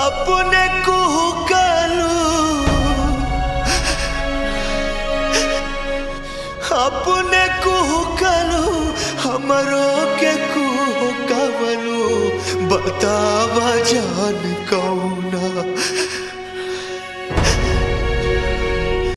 अपने कुहकालू अपने कुहकालू हमरो के कुहकावलू बतावा जान कौन